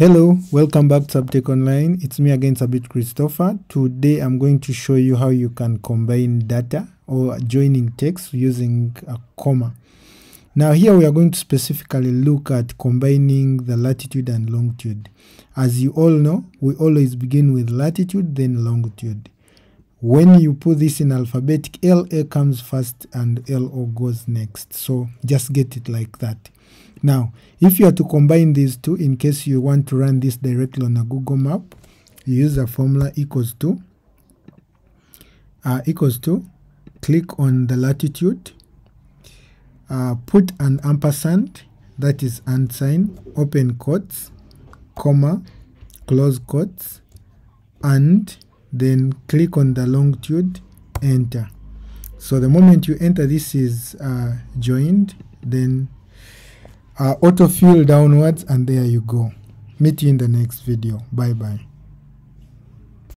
Hello, welcome back to Sabtech Online. It's me again, Sabiti Christopher. Today I'm going to show you how you can combine data or joining text using a comma. Now here we are going to specifically look at combining the latitude and longitude. As you all know, we always begin with latitude then longitude. When you put this in alphabetic, LA comes first and LO goes next. So just get it like that. Now, if you are to combine these two, in case you want to run this directly on a Google map, you use a formula equals to, uh, equals to, click on the latitude, uh, put an ampersand, that is and sign, open quotes, comma, close quotes, and then click on the longitude, enter. So the moment you enter, this is uh, joined, then uh, autofill downwards and there you go. Meet you in the next video. Bye bye